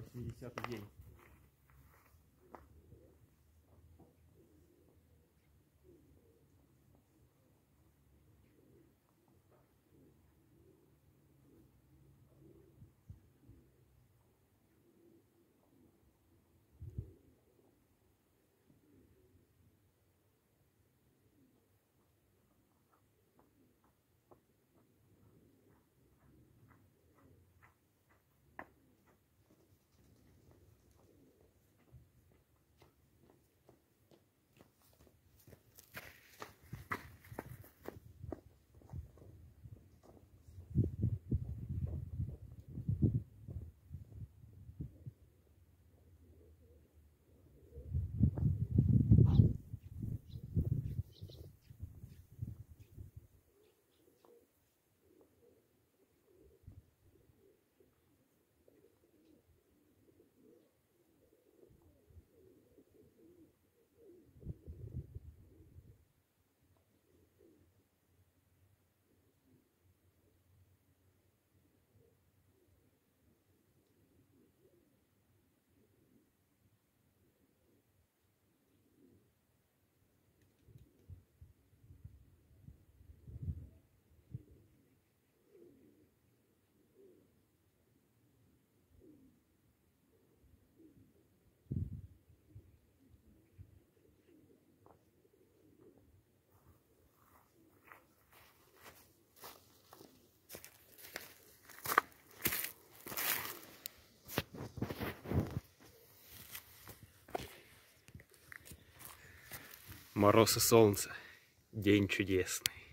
80-й день. Мороз и солнце. День чудесный.